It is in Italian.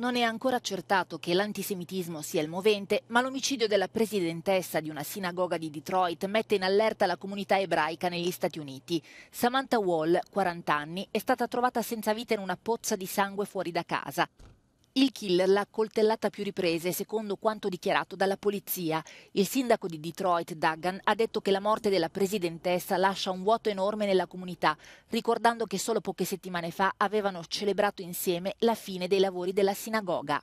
Non è ancora accertato che l'antisemitismo sia il movente, ma l'omicidio della presidentessa di una sinagoga di Detroit mette in allerta la comunità ebraica negli Stati Uniti. Samantha Wall, 40 anni, è stata trovata senza vita in una pozza di sangue fuori da casa. Il killer l'ha coltellata a più riprese, secondo quanto dichiarato dalla polizia. Il sindaco di Detroit, Duggan, ha detto che la morte della presidentessa lascia un vuoto enorme nella comunità, ricordando che solo poche settimane fa avevano celebrato insieme la fine dei lavori della sinagoga.